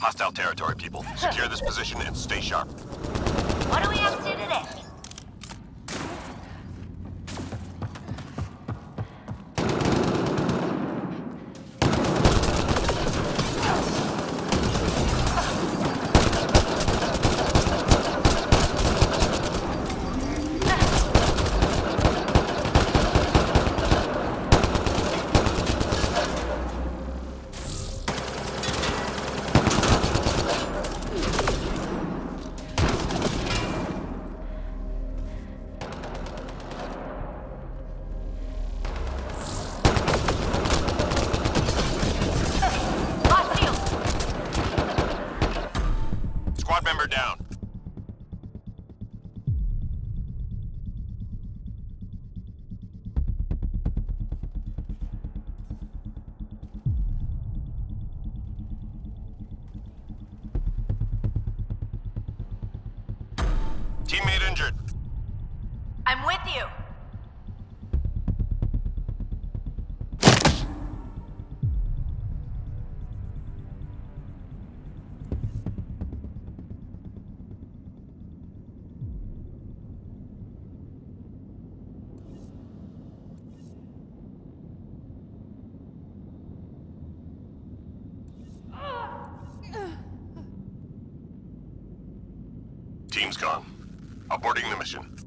Hostile territory, people. Secure this position and stay sharp. Squad member down. Teammate injured. I'm with you. Team's gone. Aborting the mission.